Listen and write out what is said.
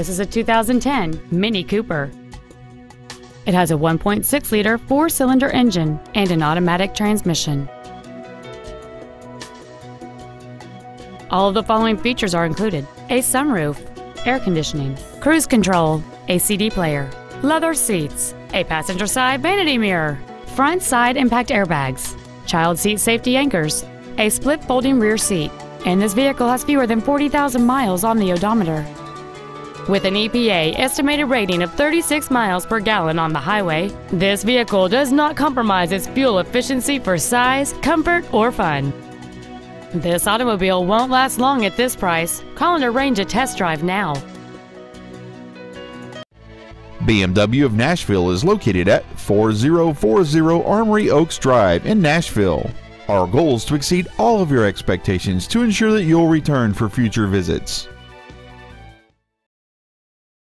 This is a 2010 Mini Cooper. It has a 1.6-liter four-cylinder engine and an automatic transmission. All of the following features are included. A sunroof, air conditioning, cruise control, a CD player, leather seats, a passenger side vanity mirror, front side impact airbags, child seat safety anchors, a split folding rear seat, and this vehicle has fewer than 40,000 miles on the odometer. With an EPA estimated rating of 36 miles per gallon on the highway, this vehicle does not compromise its fuel efficiency for size, comfort, or fun. This automobile won't last long at this price. Call and arrange a test drive now. BMW of Nashville is located at 4040 Armory Oaks Drive in Nashville. Our goal is to exceed all of your expectations to ensure that you'll return for future visits.